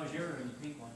was your, the pink one.